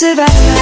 Walk,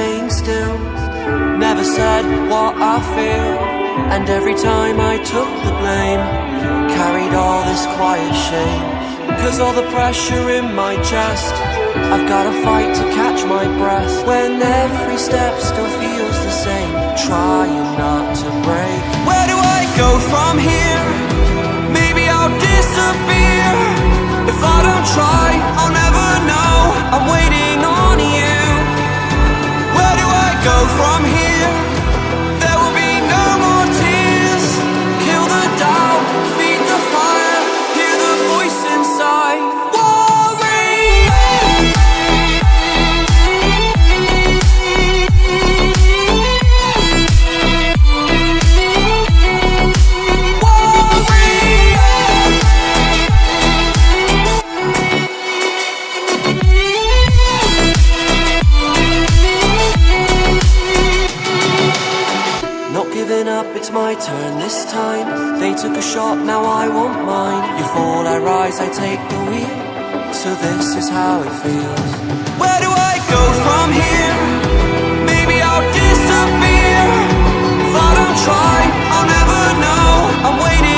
staying still. Never said what I feel. And every time I took the blame, carried all this quiet shame. Cause all the pressure in my chest, I've gotta fight to catch my breath. When every step still feels the same, trying not to break. Where do I go from here? Maybe I'll disappear. If I don't try, I'll never know. I'm waiting on go from here? I I take the wheel. So this is how it feels. Where do I go from here? Maybe I'll disappear. If I don't try, I'll never know. I'm waiting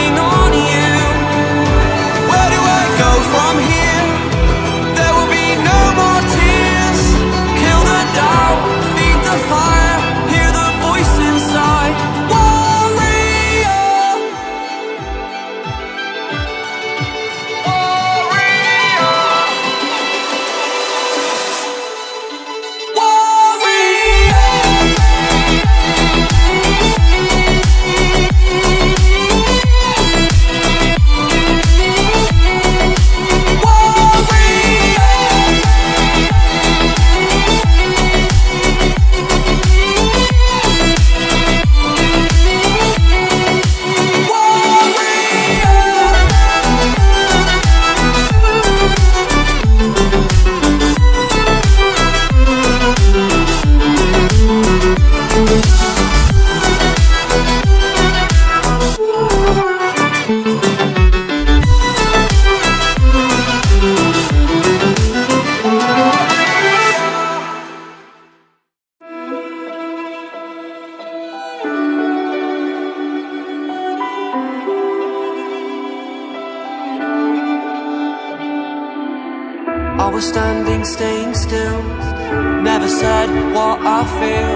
feel.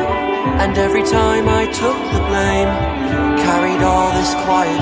And every time I took the blame, carried all this quiet